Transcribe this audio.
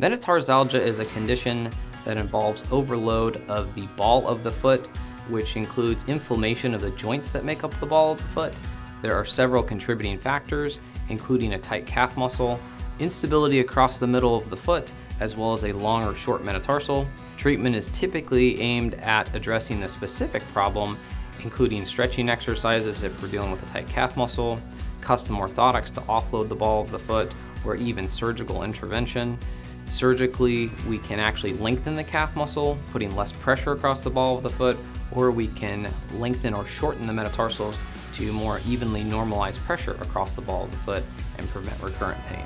Metatarsalgia is a condition that involves overload of the ball of the foot, which includes inflammation of the joints that make up the ball of the foot. There are several contributing factors, including a tight calf muscle, instability across the middle of the foot, as well as a long or short metatarsal. Treatment is typically aimed at addressing the specific problem, including stretching exercises if we're dealing with a tight calf muscle, custom orthotics to offload the ball of the foot, or even surgical intervention. Surgically, we can actually lengthen the calf muscle, putting less pressure across the ball of the foot, or we can lengthen or shorten the metatarsals to more evenly normalize pressure across the ball of the foot and prevent recurrent pain.